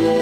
you